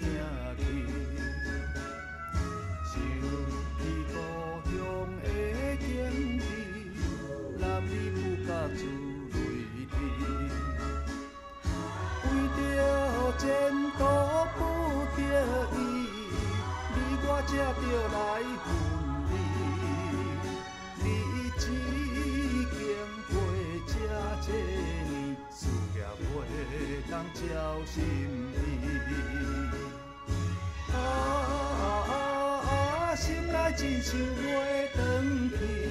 想起故乡的坚持，难不教自泪滴。为着前途不，你我才来分离。你已经这年，事业操心伊。真心话长去，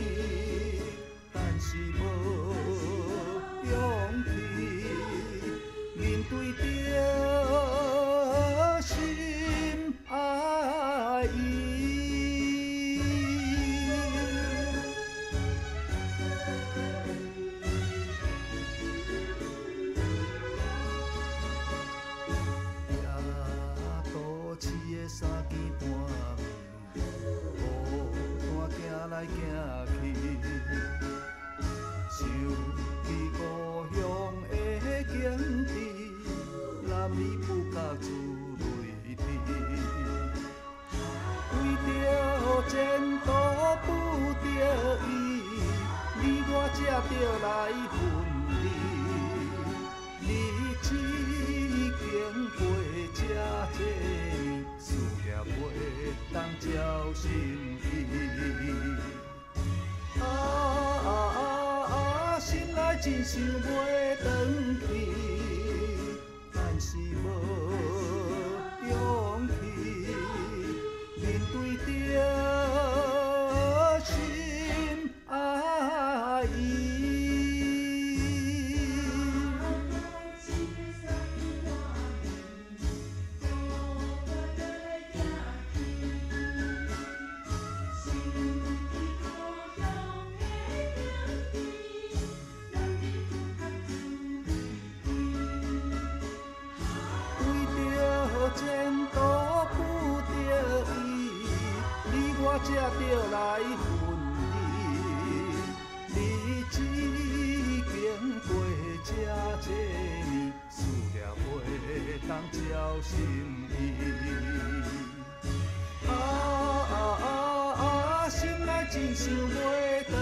来行去，想起故乡的景致，男儿不觉自泪滴。为着前途不得已，你我才着来分离。日子经过这多年，思念袂当照心真想袂转去，我才着来分离。日子经过这多年，思念袂当照心意。啊啊啊啊！心内真想袂转